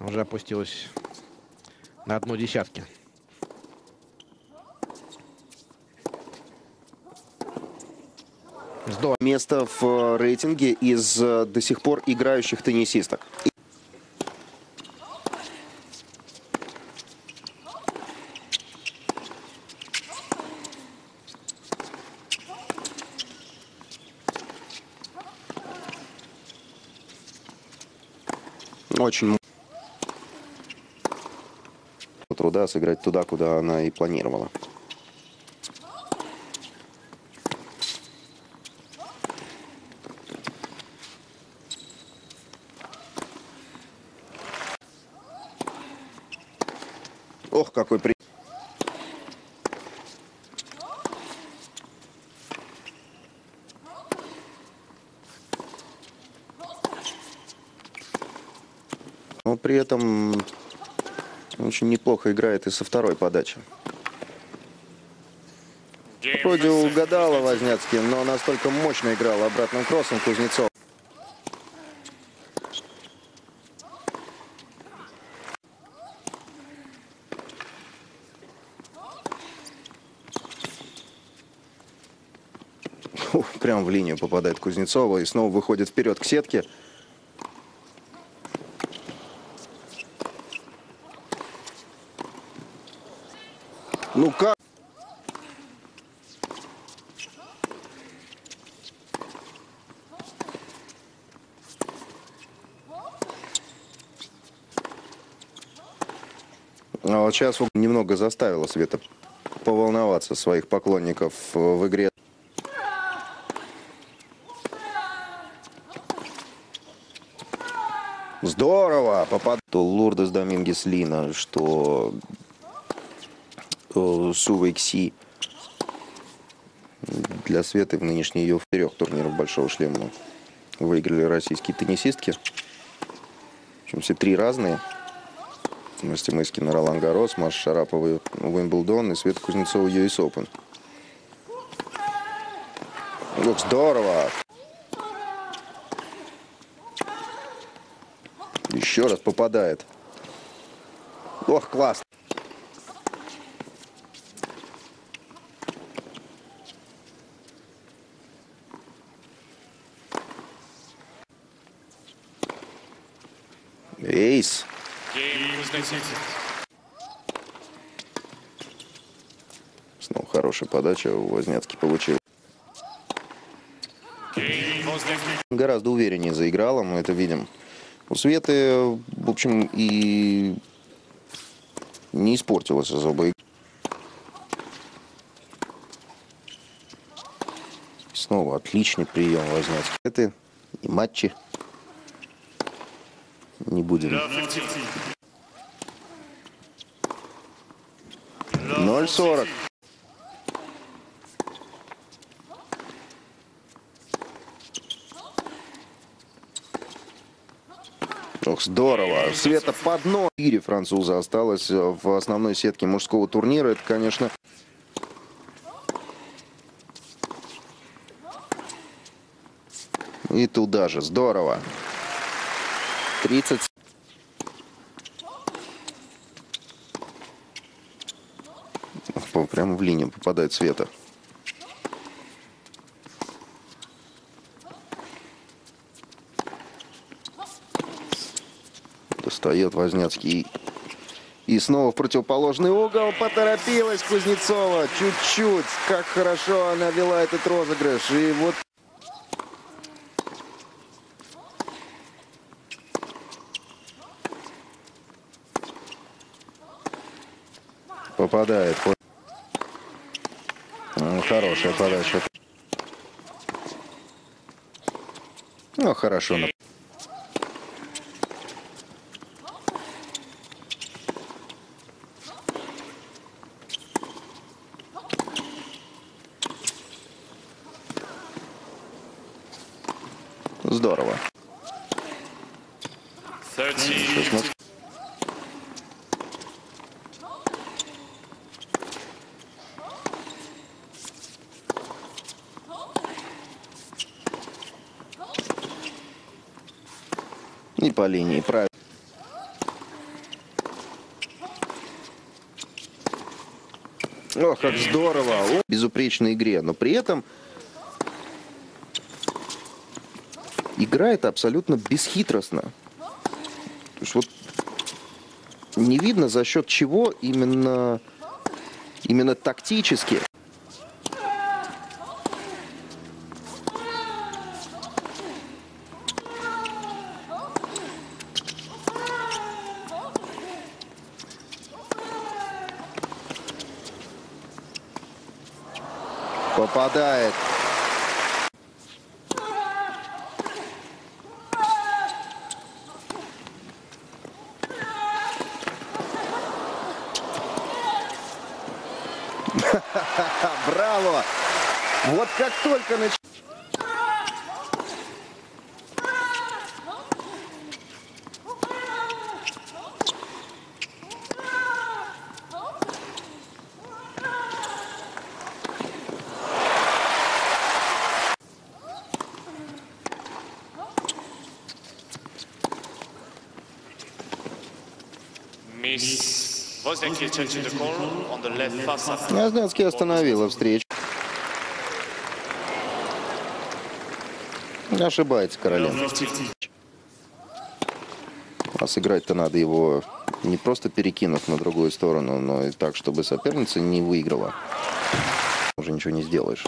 Уже опустилась на одну десятки. Здорово. Место в э, рейтинге из э, до сих пор играющих теннисисток. Очень труда сыграть туда, куда она и планировала. Ох, какой при... Но при этом очень неплохо играет и со второй подачи. Вроде угадала Возняцкий, но настолько мощно играл обратным кроссом Кузнецов. Фу, Прям в линию попадает Кузнецова и снова выходит вперед к сетке. Как? А вот сейчас немного заставила Света поволноваться своих поклонников в игре. Здорово! Попад... То Лурдес Домингес Лина, что э, Сува Икси для Светы в нынешней ее трех турниров Большого Шлема выиграли российские теннисистки. Причем все три разные. Настя Мыскина, Ролан Гарос, Маша Шарапова, Уимблдон и Света Кузнецова, US Open. Ох, здорово! Еще раз попадает. Ох, класс! Эйс. Снова хорошая подача Возняцкий получил. Гораздо увереннее заиграла, мы это видим. У Светы, в общем, и не испортилась особо. Снова отличный прием Возняцкий. Это и матчи. Не будем. 0-40. Ох, здорово. Света под дно. Четыре француза осталось в основной сетке мужского турнира. Это, конечно, и туда же. Здорово. 30. О, прямо в линию попадает Света. Достает Возняцкий. И снова в противоположный угол поторопилась Кузнецова. Чуть-чуть. Как хорошо она вела этот розыгрыш. И вот попадает. Ну, Хорошая подача. Ну, хорошо. нап- Здорово. 30. Сейчас Моск- И по линии, правильно. Ох, как здорово. О, Безупречной игре, но при этом играет абсолютно бесхитростно. То есть вот не видно за счет чего именно, именно тактически. Попадает. Браво! Вот как только нач... Возняцкий остановила встречу. Ошибается Короленко. 50. А сыграть-то надо его не просто перекинув на другую сторону, но и так, чтобы соперница не выиграла. Уже ничего не сделаешь.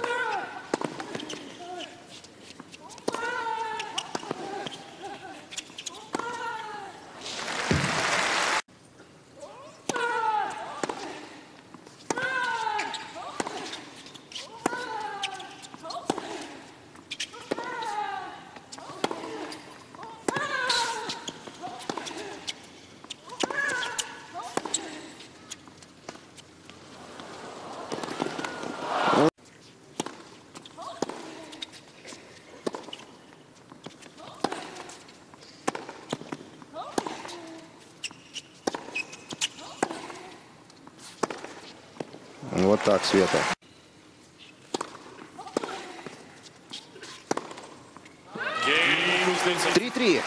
Вот так, Света. Game Kuznetsov. 3-3.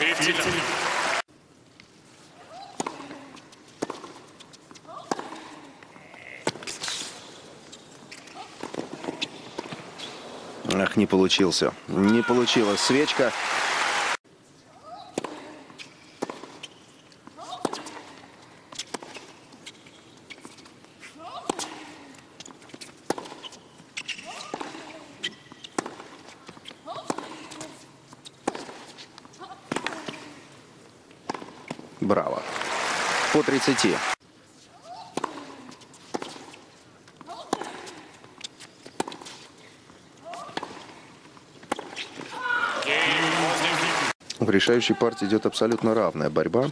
Fifty. Ах, не получился. Не получилось. Свечка. Браво. По 30. Game Wozniacki. В решающей партии идет абсолютно равная борьба.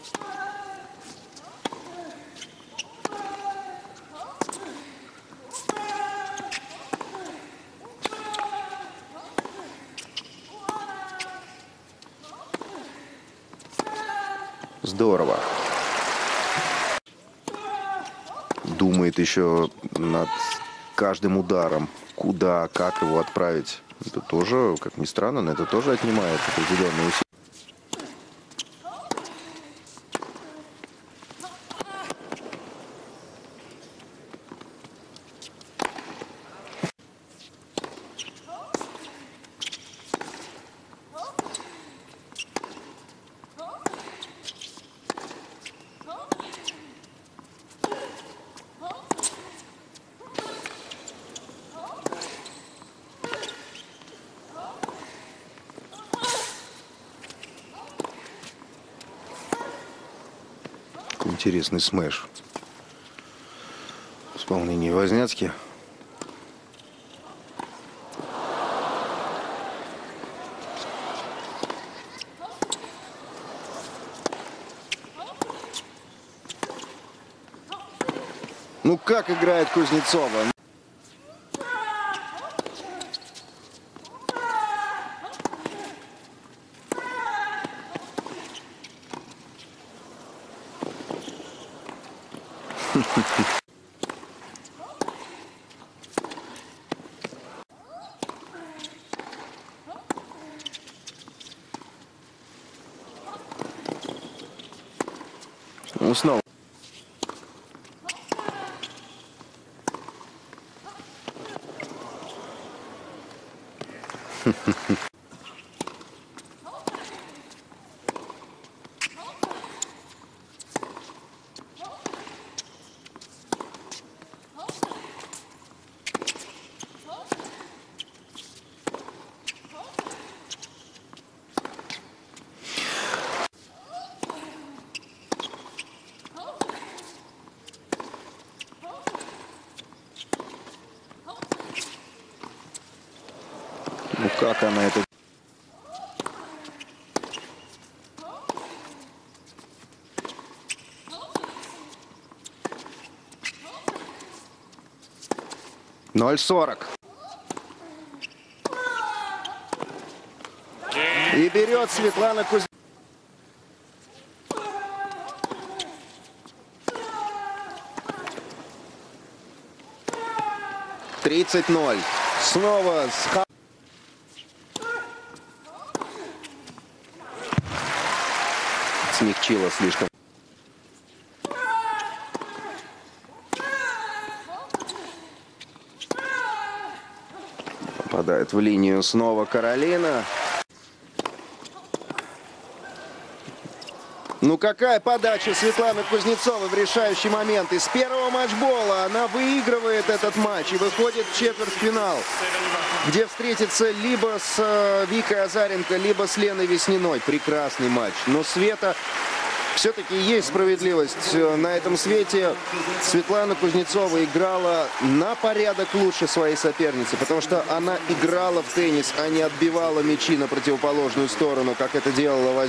Здорово. Думает еще над каждым ударом, куда, как его отправить. Это тоже, как ни странно, но это тоже отнимает определенные усилия. Интересный смеш. В исполнении Возняцки. Ну как играет Кузнецова? Ну, снова. Ну как она это... Ноль сорок. И берет Светлана Куз... Тридцать ноль. Снова с смягчила слишком. Попадает в линию снова Каролина. Ну какая подача Светланы Кузнецовой в решающий момент. Из первого матчбола она выигрывает этот матч и выходит в четвертьфинал, где встретится либо с э, Викой Азаренко, либо с Леной Весниной. Прекрасный матч. Но Света все-таки есть справедливость. Э, На этом свете Светлана Кузнецова играла на порядок лучше своей соперницы, потому что она играла в теннис, а не отбивала мячи на противоположную сторону, как это делала Воз-